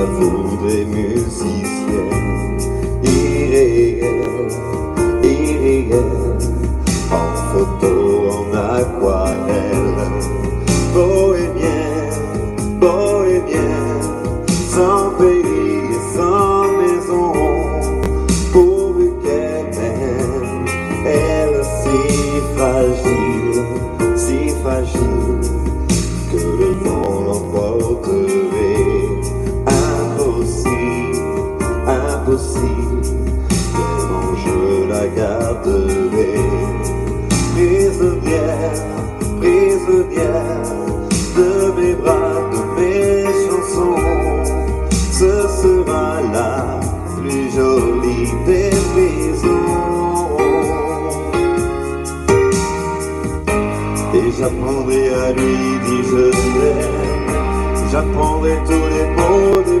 j'avoue des musiciens. Prisonnière, prisonnière de mes bras, de mes chansons. Ce sera la plus jolie des maisons. Et j'apprendrai à lui dire je t'aime. J'apprendrai tous les mots des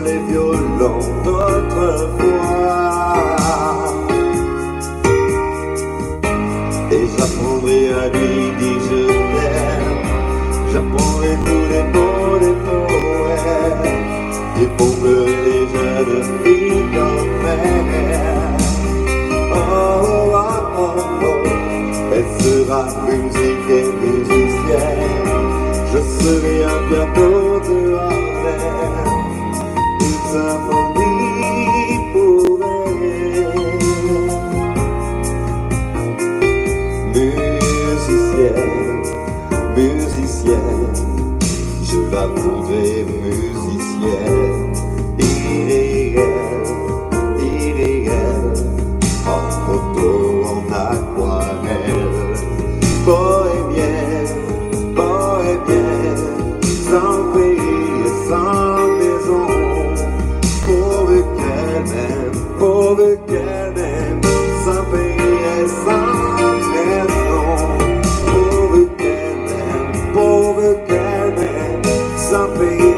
live your va trouver musicienne. Irréelle, irréelle, en photo, en aquarelle, poémienne, poémienne, sans something.